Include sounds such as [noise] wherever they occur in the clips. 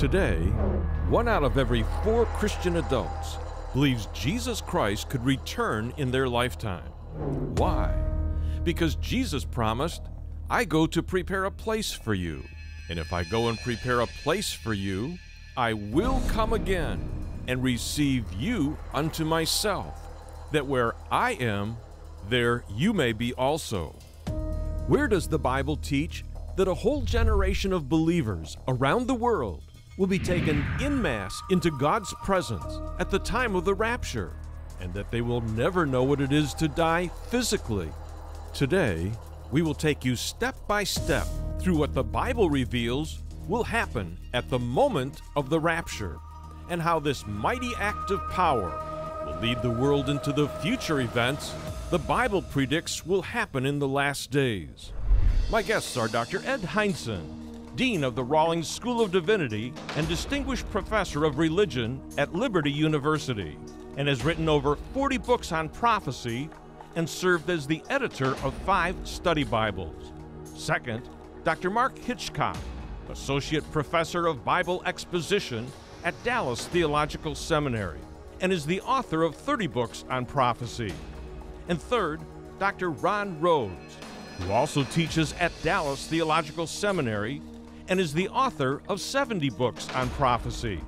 Today, one out of every four Christian adults believes Jesus Christ could return in their lifetime. Why? Because Jesus promised, I go to prepare a place for you. And if I go and prepare a place for you, I will come again and receive you unto myself, that where I am, there you may be also. Where does the Bible teach that a whole generation of believers around the world will be taken in mass into God's presence at the time of the rapture, and that they will never know what it is to die physically? Today, we will take you step by step through what the Bible reveals will happen at the moment of the rapture, and how this mighty act of power will lead the world into the future events the Bible predicts will happen in the last days. My guests are Dr. Ed Hindson, Dean of the Rawlings School of Divinity and Distinguished Professor of Religion at Liberty University, and has written over 40 books on prophecy and served as the editor of five study Bibles. Second, Dr. Mark Hitchcock, Associate Professor of Bible Exposition at Dallas Theological Seminary, and is the author of 30 books on prophecy. And third, Dr. Ron Rhodes, who also teaches at Dallas Theological Seminary and is the author of 70 books on prophecy.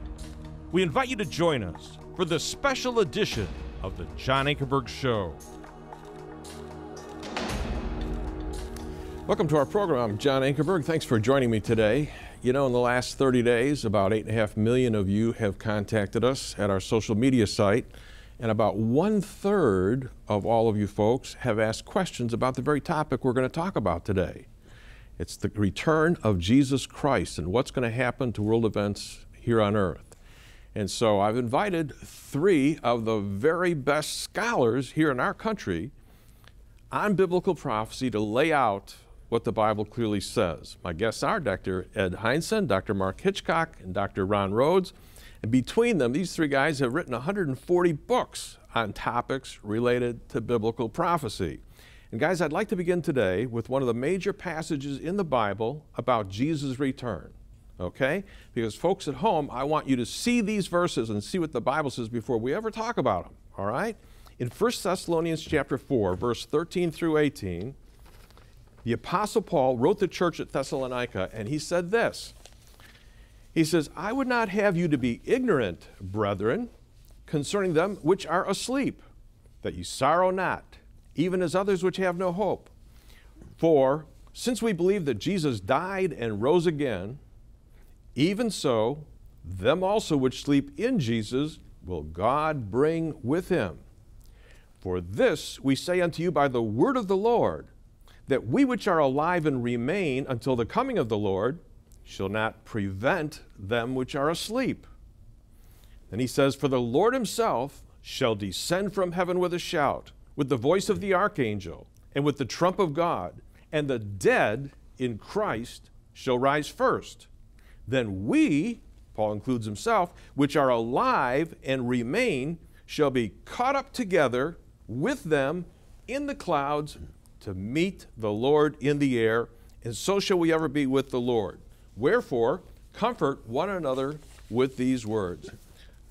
We invite you to join us for the special edition of the John Ankerberg Show. Welcome to our program. I'm John Ankerberg. Thanks for joining me today. You know, in the last 30 days, about 8.5 million of you have contacted us at our social media site, and about one third of all of you folks have asked questions about the very topic we're going to talk about today. It's the return of Jesus Christ and what's going to happen to world events here on earth. And so I've invited three of the very best scholars here in our country on biblical prophecy to lay out what the Bible clearly says. My guests are Dr. Ed Hindson, Dr. Mark Hitchcock, and Dr. Ron Rhodes. And between them, these three guys have written 140 books on topics related to biblical prophecy. And guys, I'd like to begin today with one of the major passages in the Bible about Jesus' return. Okay? Because folks at home, I want you to see these verses and see what the Bible says before we ever talk about them. All right? In 1 Thessalonians chapter 4, verse 13 through 18, the Apostle Paul wrote the church at Thessalonica, and he said this. He says, I would not have you to be ignorant, brethren, concerning them which are asleep, that you sorrow not, even as others which have no hope. For since we believe that Jesus died and rose again, even so, them also which sleep in Jesus will God bring with him. For this we say unto you by the word of the Lord, that we which are alive and remain until the coming of the Lord shall not prevent them which are asleep. Then he says, For the Lord himself shall descend from heaven with a shout, with the voice of the archangel, and with the trump of God, and the dead in Christ shall rise first. Then we, Paul includes himself, which are alive and remain, shall be caught up together with them in the clouds to meet the Lord in the air, and so shall we ever be with the Lord. Wherefore, comfort one another with these words.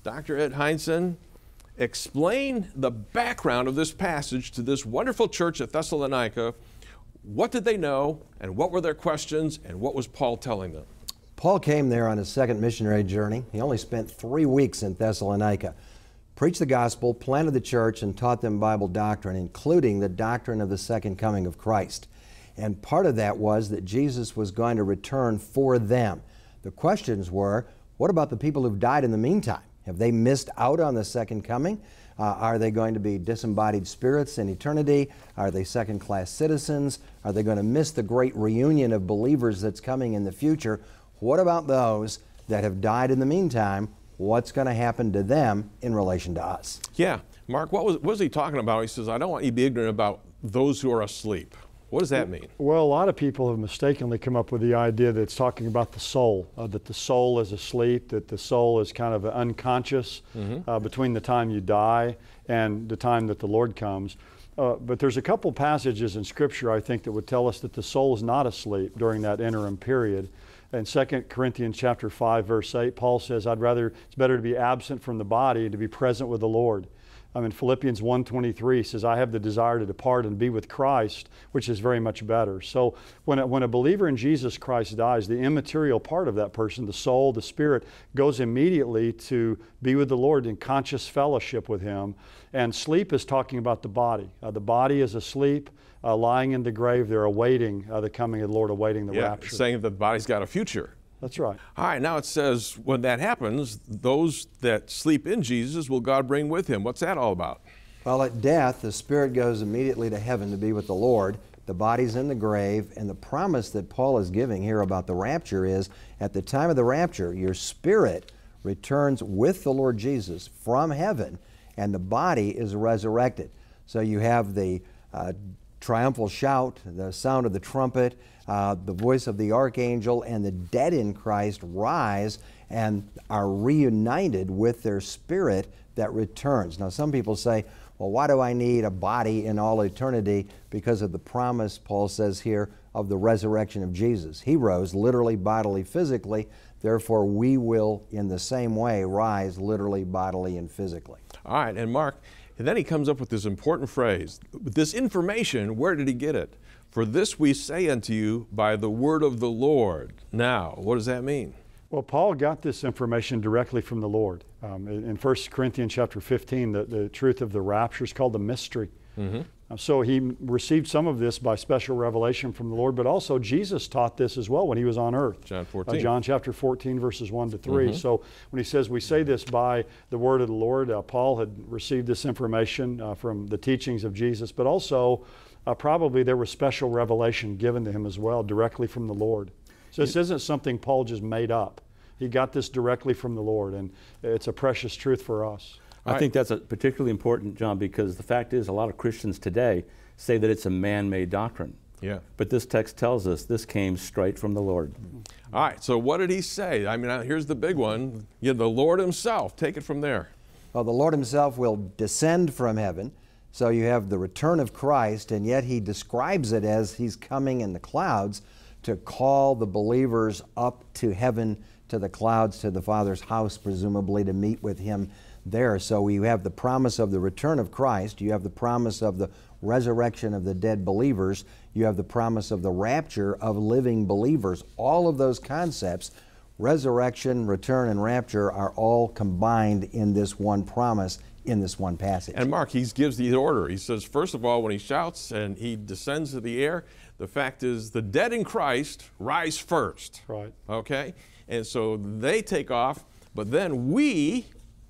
Dr. Ed Hindson, explain the background of this passage to this wonderful church at Thessalonica. What did they know, and what were their questions, and what was Paul telling them? Paul came there on his second missionary journey. He only spent three weeks in Thessalonica preached the gospel, planted the church, and taught them Bible doctrine, including the doctrine of the second coming of Christ. And part of that was that Jesus was going to return for them. The questions were what about the people who've died in the meantime? Have they missed out on the second coming? Uh, are they going to be disembodied spirits in eternity? Are they second class citizens? Are they going to miss the great reunion of believers that's coming in the future? What about those that have died in the meantime? what's going to happen to them in relation to us. Yeah. Mark, what was, what was he talking about? He says, I don't want you to be ignorant about those who are asleep. What does that mean? Well, a lot of people have mistakenly come up with the idea that it's talking about the soul, uh, that the soul is asleep, that the soul is kind of unconscious mm-hmm. uh, between the time you die and the time that the Lord comes. Uh, but there's a couple passages in Scripture, I think, that would tell us that the soul is not asleep during that interim period. In 2 Corinthians chapter 5 verse 8, Paul says, "I'd rather it's better to be absent from the body to be present with the Lord." I mean, Philippians 1.23 says, I have the desire to depart and be with Christ, which is very much better. So when a, when a believer in Jesus Christ dies, the immaterial part of that person, the soul, the spirit, goes immediately to be with the Lord in conscious fellowship with Him. And sleep is talking about the body. Uh, the body is asleep. Uh, lying in the grave, they're awaiting uh, the coming of the Lord, awaiting the Yeah, rapture. saying that the body's got a future. That's right. All right, now it says when that happens, those that sleep in Jesus will God bring with him. What's that all about? Well, at death, the spirit goes immediately to heaven to be with the Lord. The body's in the grave, and the promise that Paul is giving here about the rapture is at the time of the rapture, your spirit returns with the Lord Jesus from heaven, and the body is resurrected. So you have the uh, triumphal shout, the sound of the trumpet, uh, the voice of the archangel, and the dead in Christ rise and are reunited with their spirit that returns. Now, some people say, well, why do I need a body in all eternity? Because of the promise, Paul says here, of the resurrection of Jesus. He rose literally, bodily, physically. Therefore, we will, in the same way, rise literally, bodily, and physically. All right, and Mark, and then he comes up with this important phrase. This information, where did he get it? For this we say unto you by the word of the Lord. Now, what does that mean? Well, Paul got this information directly from the Lord. Um, in in 1 Corinthians chapter 15, the, the truth of the rapture is called the mystery. Uh, so he received some of this by special revelation from the Lord, but also Jesus taught this as well when he was on earth. John Uh, 14. John chapter 14, verses 1 to 3. So when he says we say this by the word of the Lord, uh, Paul had received this information uh, from the teachings of Jesus, but also uh, probably there was special revelation given to him as well, directly from the Lord. So this isn't something Paul just made up. He got this directly from the Lord, and it's a precious truth for us. I think that's a particularly important, John, because the fact is a lot of Christians today say that it's a man-made doctrine. Yeah. But this text tells us this came straight from the Lord. All right, so what did he say? I mean, uh, here's the big one. Yeah, the Lord himself. Take it from there. Well, the Lord Himself will descend from heaven. So you have the return of Christ, and yet He describes it as He's coming in the clouds to call the believers up to heaven, to the clouds, to the Father's house, presumably to meet with Him there. So you have the promise of the return of Christ, you have the promise of the resurrection of the dead believers, you have the promise of the rapture of living believers. All of those concepts resurrection, return, and rapture are all combined in this one promise in this one passage. And Mark, he gives the order. He says, first of all, when he shouts and he descends to the air, the fact is the dead in Christ rise first. Right. Okay? And so they take off, but then we,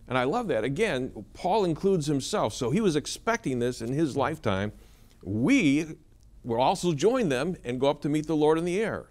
and I love that, again, Paul includes himself. So he was expecting this in his lifetime. We will also join them and go up to meet the Lord in the air.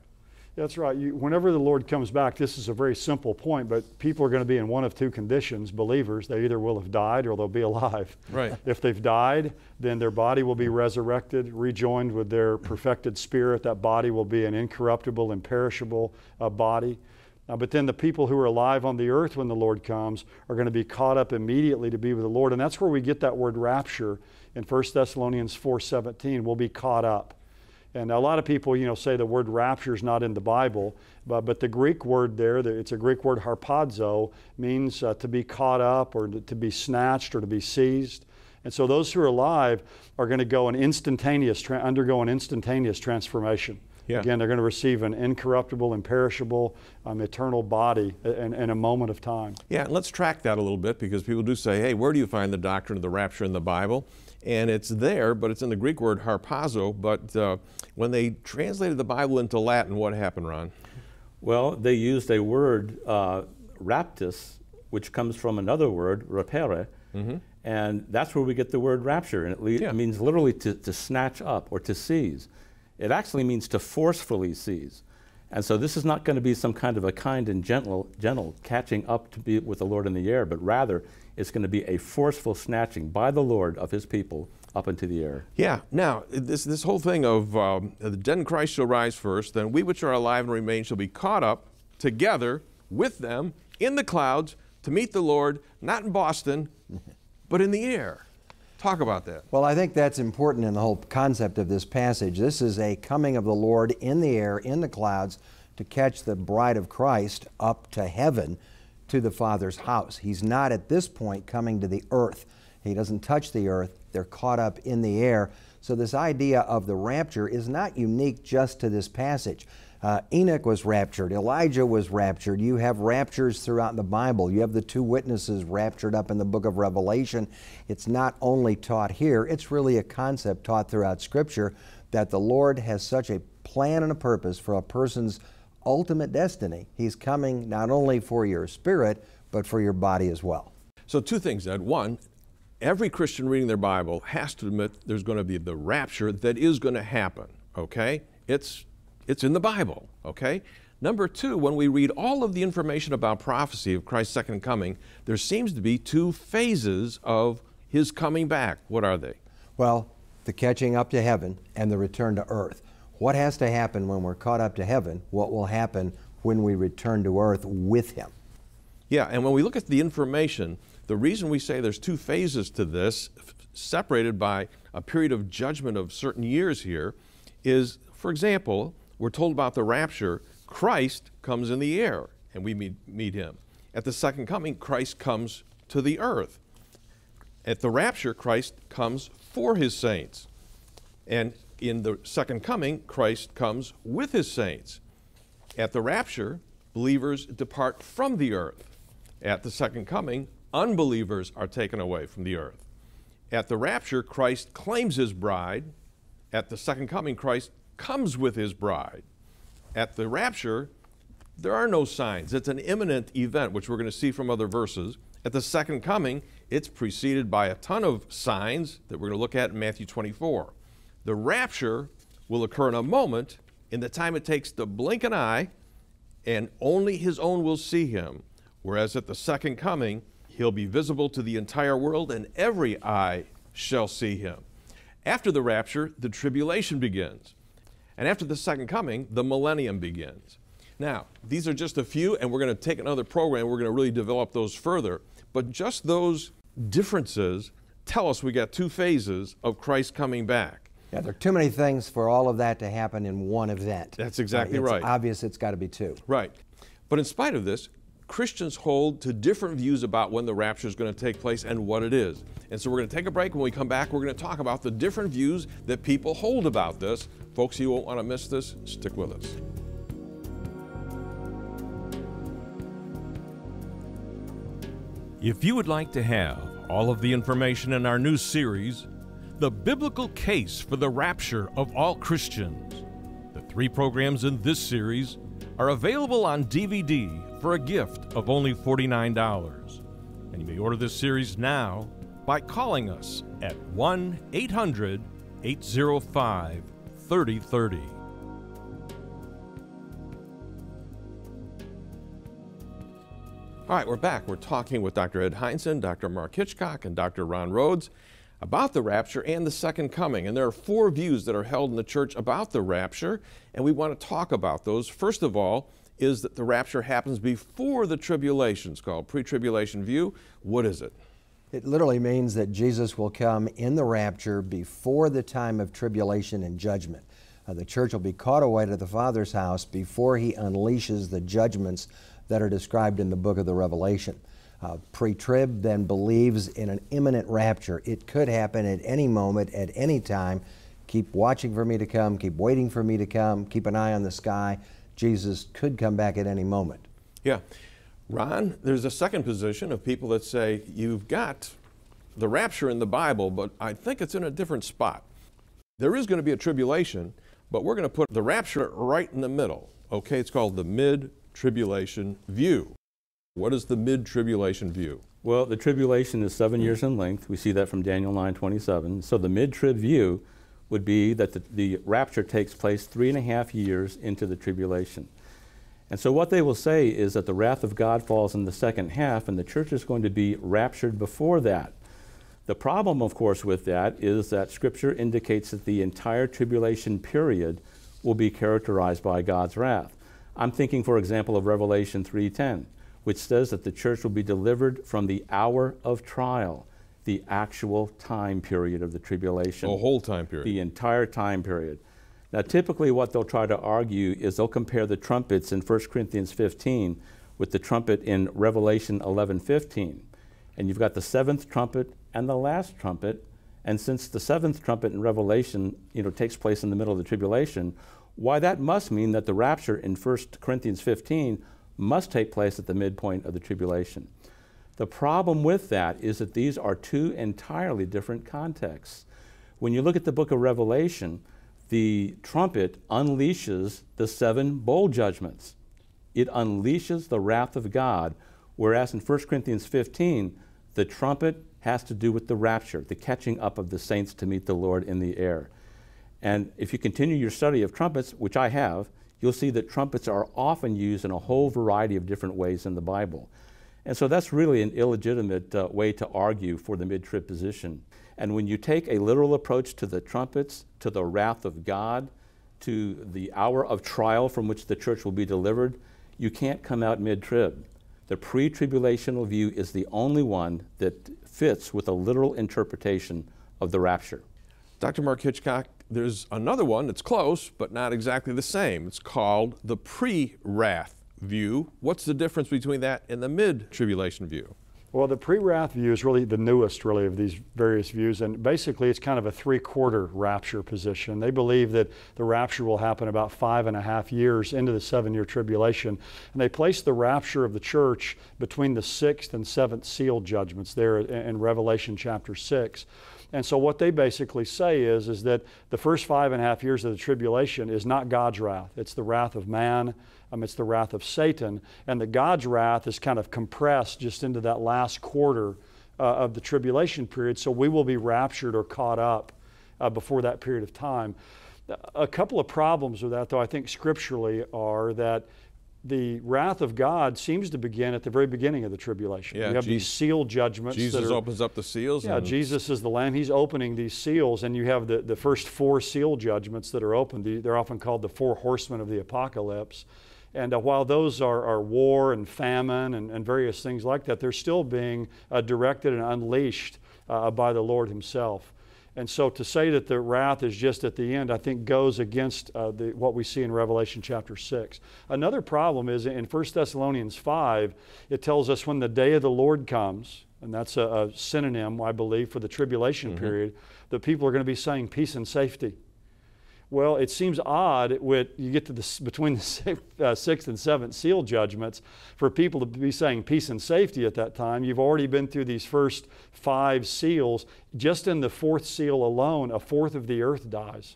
That's right. You, whenever the Lord comes back, this is a very simple point, but people are going to be in one of two conditions believers. They either will have died or they'll be [laughs] alive. Right. If they've died, then their body will be resurrected, rejoined with their perfected spirit. That body will be an incorruptible, imperishable uh, body. Uh, but then the people who are alive on the earth when the Lord comes are going to be caught up immediately to be with the Lord. And that's where we get that word rapture in 1 Thessalonians 4:17. We'll be caught up. And a lot of people, you know, say the word rapture is not in the Bible, but, but the Greek word there, it's a Greek word harpazo, means uh, to be caught up or to, be snatched or to be seized. And so those who are alive are going to go an instantaneous, undergo an instantaneous transformation. Yeah. Again, they're going to receive an incorruptible, imperishable, um, eternal body in, in a moment of time. Yeah, let's track that a little bit because people do say, hey, where do you find the doctrine of the rapture in the Bible? And it's there, but it's in the Greek word harpazo. But uh, when they translated the Bible into Latin, what happened, Ron? Well, they used a word, uh, raptus, which comes from another word, rapere, and that's where we get the word rapture. And it, le- Yeah. means literally to, to snatch up or to seize. It actually means to forcefully seize. And so this is not going to be some kind of a kind and gentle, gentle catching up to be with the Lord in the air, but rather it's going to be a forceful snatching by the Lord of his people up into the air. Yeah. Now, this this whole thing of um, the dead in Christ shall rise first, then we which are alive and remain shall be caught up together with them in the clouds to meet the Lord, not in Boston, [laughs] but in the air. Talk about that. Well, I think that's important in the whole concept of this passage. This is a coming of the Lord in the air, in the clouds, to catch the bride of Christ up to heaven to the Father's house. He's not at this point coming to the earth. He doesn't touch the earth, they're caught up in the air. So, this idea of the rapture is not unique just to this passage. Uh, Enoch was raptured, Elijah was raptured. You have raptures throughout the Bible. You have the two witnesses raptured up in the book of Revelation. It's not only taught here, it's really a concept taught throughout Scripture that the Lord has such a plan and a purpose for a person's ultimate destiny. He's coming not only for your spirit, but for your body as well. So, two things, Ed. One, every Christian reading their Bible has to admit there's going to be the rapture that is going to happen, okay? It's it's in the Bible, okay? Number two, when we read all of the information about prophecy of Christ's second coming, there seems to be two phases of his coming back. What are they? Well, the catching up to heaven and the return to earth. What has to happen when we're caught up to heaven? What will happen when we return to earth with him? Yeah, and when we look at the information, the reason we say there's two phases to this, separated by a period of judgment of certain years here, is, for example, we're told about the rapture, Christ comes in the air and we meet, meet him. At the second coming, Christ comes to the earth. At the rapture, Christ comes for his saints. And in the second coming, Christ comes with his saints. At the rapture, believers depart from the earth. At the second coming, unbelievers are taken away from the earth. At the rapture, Christ claims his bride. At the second coming, Christ comes with his bride. At the rapture, there are no signs. It's an imminent event, which we're going to see from other verses. At the second coming, it's preceded by a ton of signs that we're going to look at in Matthew 24. The rapture will occur in a moment, in the time it takes to blink an eye, and only his own will see him. Whereas at the second coming, he'll be visible to the entire world, and every eye shall see him. After the rapture, the tribulation begins. And after the second coming, the millennium begins. Now, these are just a few, and we're going to take another program. We're going to really develop those further. But just those differences tell us we got two phases of Christ coming back. Yeah, there are too many things for all of that to happen in one event. That's exactly uh, it's right. obvious it's got to be two. Right. But in spite of this, Christians hold to different views about when the rapture is going to take place and what it is. And so we're going to take a break. When we come back, we're going to talk about the different views that people hold about this. Folks, you won't want to miss this. Stick with us. If you would like to have all of the information in our new series, The Biblical Case for the Rapture of All Christians, the three programs in this series are available on DVD for a gift of only $49. And you may order this series now by calling us at 1 800 805 3030. All right, we're back. We're talking with Dr. Ed Hindson, Dr. Mark Hitchcock, and Dr. Ron Rhodes about the rapture and the second coming. And there are four views that are held in the church about the rapture, and we want to talk about those. First of all, is that the rapture happens before the tribulation. It's called pre tribulation view. What is it? It literally means that Jesus will come in the rapture before the time of tribulation and judgment. Uh, the church will be caught away to the Father's house before he unleashes the judgments that are described in the book of the Revelation. Uh, Pre trib then believes in an imminent rapture. It could happen at any moment, at any time. Keep watching for me to come, keep waiting for me to come, keep an eye on the sky. Jesus could come back at any moment. Yeah. Ron, there's a second position of people that say you've got the rapture in the Bible, but I think it's in a different spot. There is going to be a tribulation, but we're going to put the rapture right in the middle. Okay, it's called the mid tribulation view. What is the mid tribulation view? Well, the tribulation is seven years in length. We see that from Daniel 9 27. So the mid trib view would be that the, the rapture takes place three and a half years into the tribulation. And so, what they will say is that the wrath of God falls in the second half, and the church is going to be raptured before that. The problem, of course, with that is that Scripture indicates that the entire tribulation period will be characterized by God's wrath. I'm thinking, for example, of Revelation 3:10, which says that the church will be delivered from the hour of trial the actual time period of the tribulation. The whole time period. The entire time period. Now, typically, what they'll try to argue is they'll compare the trumpets in 1 Corinthians 15 with the trumpet in Revelation 11:15, and you've got the seventh trumpet and the last trumpet. And since the seventh trumpet in Revelation, you know, takes place in the middle of the tribulation, why that must mean that the rapture in 1 Corinthians 15 must take place at the midpoint of the tribulation. The problem with that is that these are two entirely different contexts. When you look at the book of Revelation, the trumpet unleashes the seven bowl judgments. It unleashes the wrath of God, whereas in 1 Corinthians 15, the trumpet has to do with the rapture, the catching up of the saints to meet the Lord in the air. And if you continue your study of trumpets, which I have, you'll see that trumpets are often used in a whole variety of different ways in the Bible. And so that's really an illegitimate uh, way to argue for the mid trib position. And when you take a literal approach to the trumpets, to the wrath of God, to the hour of trial from which the church will be delivered, you can't come out mid trib. The pre tribulational view is the only one that fits with a literal interpretation of the rapture. Dr. Mark Hitchcock, there's another one that's close, but not exactly the same. It's called the pre wrath view. What's the difference between that and the mid tribulation view? Well, the pre-wrath view is really the newest, really, of these various views, and basically it's kind of a three-quarter rapture position. They believe that the rapture will happen about five and a half years into the seven-year tribulation, and they place the rapture of the church between the sixth and seventh seal judgments there in Revelation chapter six. And so what they basically say is, is that the first five and a half years of the tribulation is not God's wrath. It's the wrath of man um, it's the wrath of Satan. And the God's wrath is kind of compressed just into that last quarter uh, of the tribulation period. So we will be raptured or caught up uh, before that period of time. A couple of problems with that, though, I think scripturally, are that the wrath of God seems to begin at the very beginning of the tribulation. Yeah, you have Je- these seal judgments. Jesus are, opens up the seals. Yeah, Jesus is the Lamb. He's opening these seals, and you have the, the first four seal judgments that are opened. They're often called the four horsemen of the apocalypse. And uh, while those are, are, war and famine and, and, various things like that, they're still being uh, directed and unleashed uh, by the Lord Himself. And so to say that the wrath is just at the end, I think goes against uh, the, what we see in Revelation chapter 6. Another problem is in 1 Thessalonians 5, it tells us when the day of the Lord comes, and that's a, a synonym, I believe, for the tribulation mm-hmm. period, that people are going to be saying peace and safety. Well, it seems odd with you get to the between the [laughs] uh, sixth and seventh seal judgments for people to be saying peace and safety at that time. You've already been through these first five seals. Just in the fourth seal alone, a fourth of the earth dies.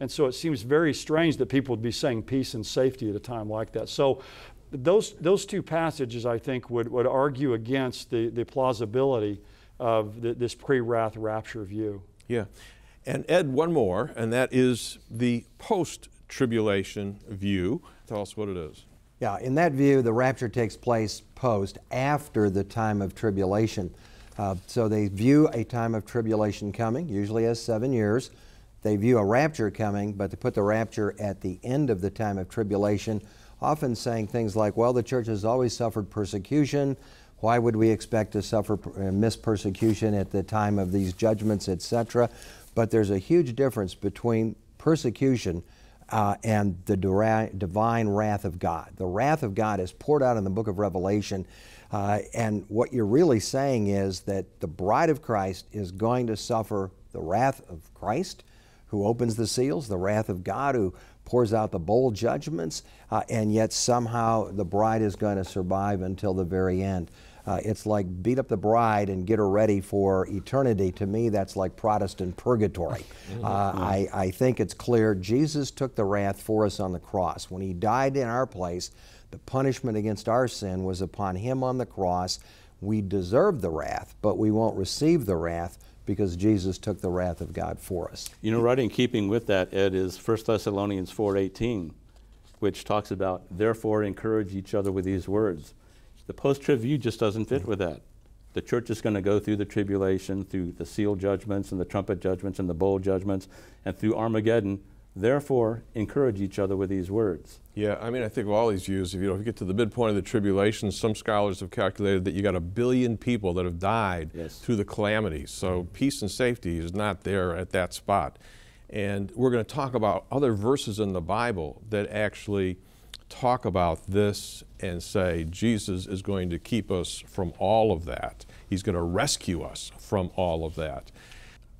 And so it seems very strange that people would be saying peace and safety at a time like that. So those, those two passages, I think, would, would argue against the, the plausibility of the, this pre wrath rapture view. Yeah. And Ed, one more, and that is the post tribulation view. Tell us what it is. Yeah, in that view, the rapture takes place post, after the time of tribulation. Uh, so they view a time of tribulation coming, usually as seven years. They view a rapture coming, but to put the rapture at the end of the time of tribulation, often saying things like, well, the church has always suffered persecution. Why would we expect to suffer uh, miss persecution at the time of these judgments, etc.? But there's a huge difference between persecution uh, and the divine wrath of God. The wrath of God is poured out in the book of Revelation. Uh, and what you're really saying is that the bride of Christ is going to suffer the wrath of Christ, who opens the seals, the wrath of God, who pours out the bowl judgments, uh, and yet somehow the bride is going to survive until the very end. Uh, it's like beat up the bride and get her ready for eternity. To me, that's like Protestant purgatory. [laughs] Mm-hmm. uh, I, I think it's clear Jesus took the wrath for us on the cross. When he died in our place, the punishment against our sin was upon him on the cross. We deserve the wrath, but we won't receive the wrath because Jesus took the wrath of God for us. You know, right in keeping with that, Ed, is 1 Thessalonians 4.18, which talks about, therefore encourage each other with these words. The post trib view just doesn't fit with that. The church is going to go through the tribulation, through the seal judgments and the trumpet judgments and the bowl judgments, and through Armageddon. Therefore, encourage each other with these words. Yeah, I mean, I think of all these views, if you, know, if you get to the midpoint of the tribulation, some scholars have calculated that you got a billion people that have died yes. through the calamities. So peace and safety is not there at that spot. And we're going to talk about other verses in the Bible that actually talk about this and say Jesus is going to keep us from all of that. He's going to rescue us from all of that.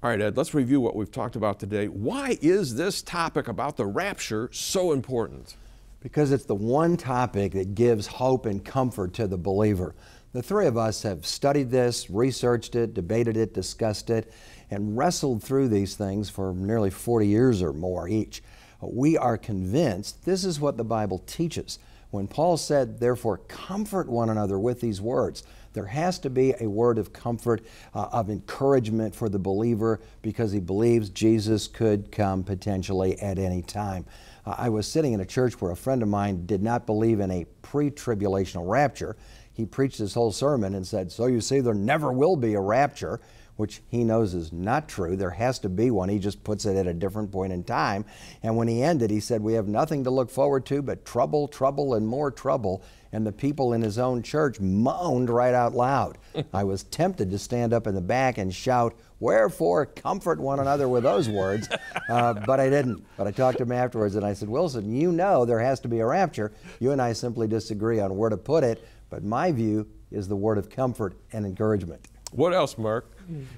All right, Ed, let's review what we've talked about today. Why is this topic about the rapture so important? Because it's the one topic that gives hope and comfort to the believer. The three of us have studied this, researched it, debated it, discussed it, and wrestled through these things for nearly 40 years or more each. We are convinced this is what the Bible teaches. When Paul said, therefore, comfort one another with these words, there has to be a word of comfort, uh, of encouragement for the believer because he believes Jesus could come potentially at any time. Uh, I was sitting in a church where a friend of mine did not believe in a pre tribulational rapture. He preached his whole sermon and said, So you see, there never will be a rapture which he knows is not true. There has to be one. He just puts it at a different point in time. And when he ended, he said, We have nothing to look forward to but trouble, trouble, and more trouble. And the people in his own church moaned right out loud. [laughs] I was tempted to stand up in the back and shout, Wherefore comfort one another with those words, [laughs] uh, but I didn't. But I talked to him afterwards and I said, Wilson, you know there has to be a rapture. You and I simply disagree on where to put it, but my view is the word of comfort and encouragement. What else, Mark?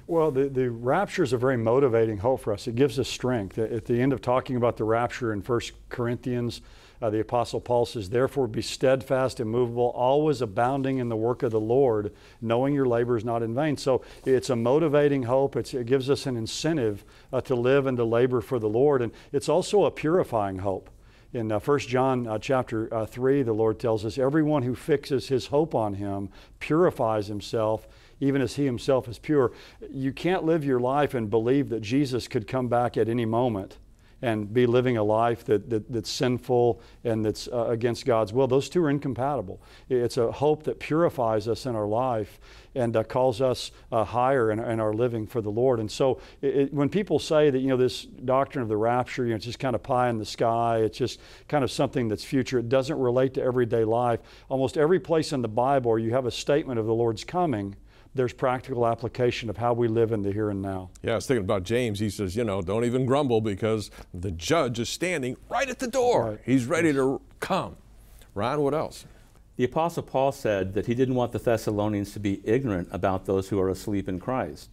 Well, the, the rapture is a very motivating hope for us. It gives us strength. At the end of talking about the rapture in 1 Corinthians, uh, the Apostle Paul says, Therefore be steadfast, and immovable, always abounding in the work of the Lord, knowing your labor is not in vain. So it's a motivating hope. It's, it gives us an incentive uh, to live and to labor for the Lord. And it's also a purifying hope. In uh, 1 John uh, chapter uh, 3, the Lord tells us, Everyone who fixes his hope on him purifies himself even as he himself is pure. You can't live your life and believe that Jesus could come back at any moment and be living a life that, that that's sinful and that's uh, against God's will. Those two are incompatible. It's a hope that purifies us in our life and uh, calls us uh, higher in, in, our living for the Lord. And so, it, it, when people say that you know this doctrine of the rapture, you know, it's just kind of pie in the sky, it's just kind of something that's future. It doesn't relate to everyday life. Almost every place in the Bible where you have a statement of the Lord's coming there's practical application of how we live in the here and now. Yeah, I was thinking about James. He says, you know, don't even grumble because the judge is standing right at the door. Right. He's ready to come. Ron, what else? The Apostle Paul said that he didn't want the Thessalonians to be ignorant about those who are asleep in Christ.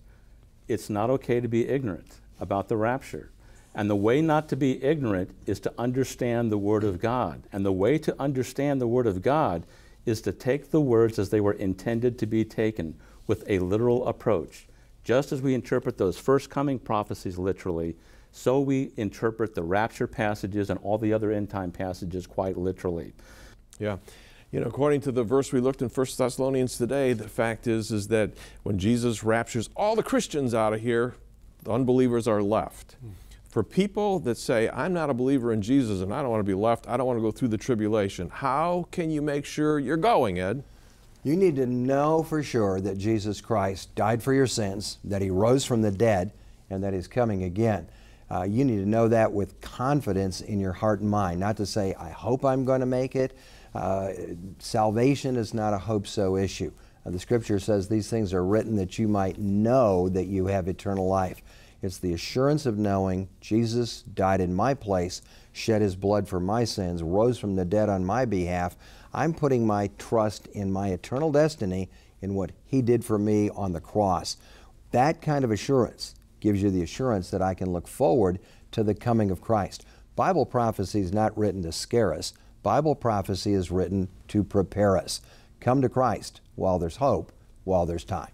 It's not okay to be ignorant about the rapture. And the way not to be ignorant is to understand the Word of God. And the way to understand the Word of God is to take the words as they were intended to be taken with a literal approach. Just as we interpret those first coming prophecies literally, so we interpret the rapture passages and all the other end time passages quite literally. Yeah. You know, according to the verse we looked in 1 Thessalonians today, the fact is is that when Jesus raptures all the Christians out of here, the unbelievers are left. For people that say, I'm not a believer in Jesus and I don't want to be left, I don't want to go through the tribulation, how can you make sure you're going, Ed? You need to know for sure that Jesus Christ died for your sins, that He rose from the dead, and that He's coming again. Uh, you need to know that with confidence in your heart and mind, not to say, I hope I'm going to make it. Uh, salvation is not a hope so issue. Uh, the scripture says these things are written that you might know that you have eternal life. It's the assurance of knowing Jesus died in my place, shed his blood for my sins, rose from the dead on my behalf. I'm putting my trust in my eternal destiny in what He did for me on the cross. That kind of assurance gives you the assurance that I can look forward to the coming of Christ. Bible prophecy is not written to scare us. Bible prophecy is written to prepare us. Come to Christ while there's hope, while there's time.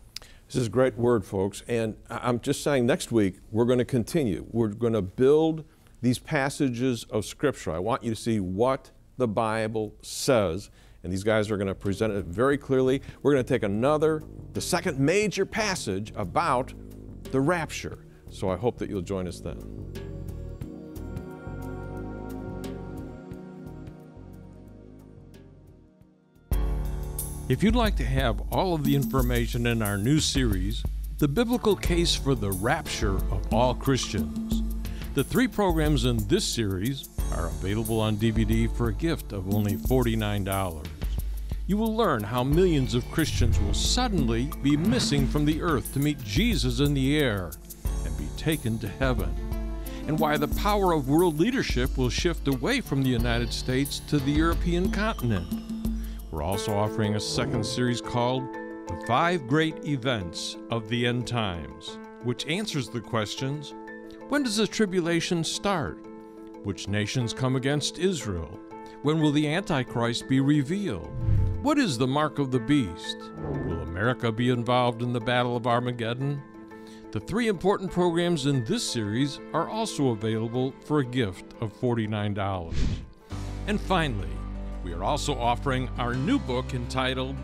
This is a great word, folks. And I'm just saying next week we're going to continue. We're going to build these passages of Scripture. I want you to see what the Bible says. And these guys are going to present it very clearly. We're going to take another, the second major passage about the rapture. So I hope that you'll join us then. If you'd like to have all of the information in our new series, The Biblical Case for the Rapture of All Christians, the three programs in this series are available on DVD for a gift of only $49. You will learn how millions of Christians will suddenly be missing from the earth to meet Jesus in the air and be taken to heaven. and why the power of world leadership will shift away from the United States to the European continent. We're also offering a second series called The Five Great Events of the End Times, which answers the questions When does the tribulation start? Which nations come against Israel? When will the Antichrist be revealed? What is the mark of the beast? Will America be involved in the Battle of Armageddon? The three important programs in this series are also available for a gift of $49. And finally, we are also offering our new book entitled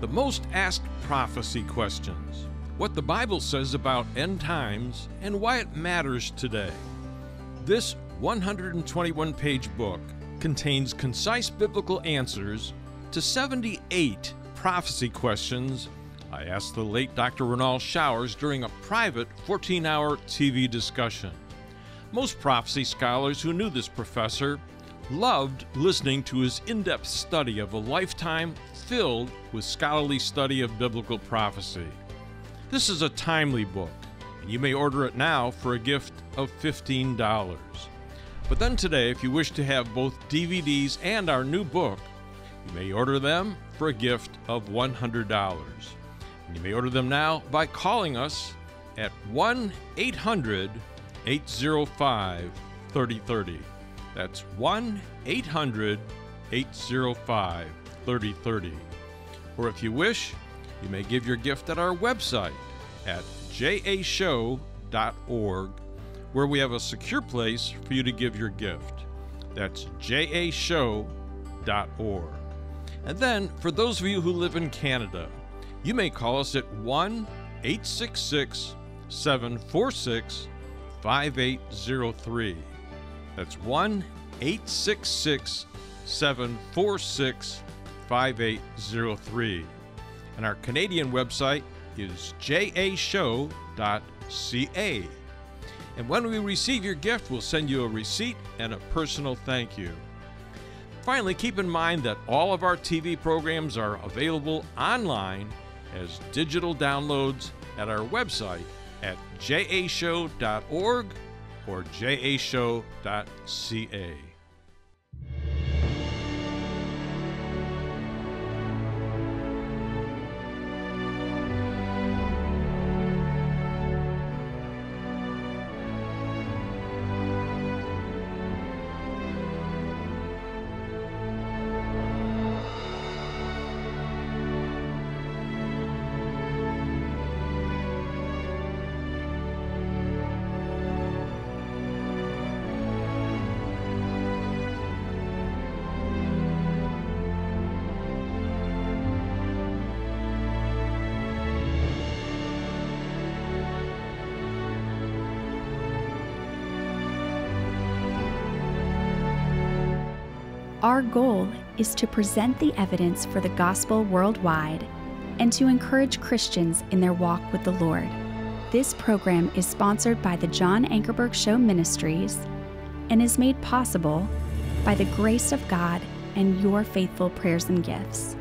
The Most Asked Prophecy Questions What the Bible Says About End Times and Why It Matters Today. This 121 page book contains concise biblical answers to 78 prophecy questions I asked the late Dr. Renald Showers during a private 14 hour TV discussion. Most prophecy scholars who knew this professor loved listening to his in depth study of a lifetime filled with scholarly study of biblical prophecy. This is a timely book, and you may order it now for a gift of $15. But then today, if you wish to have both DVDs and our new book, you may order them for a gift of $100. And you may order them now by calling us at 1 800 805 3030. That's 1 800 805 3030. Or if you wish, you may give your gift at our website at jashow.org, where we have a secure place for you to give your gift. That's jashow.org. And then, for those of you who live in Canada, you may call us at 1 866 746 5803. That's 1 866 746 5803. And our Canadian website is jashow.ca. And when we receive your gift, we'll send you a receipt and a personal thank you. Finally, keep in mind that all of our TV programs are available online as digital downloads at our website at jashow.org or jashow.ca. Our goal is to present the evidence for the gospel worldwide and to encourage Christians in their walk with the Lord. This program is sponsored by the John Ankerberg Show Ministries and is made possible by the grace of God and your faithful prayers and gifts.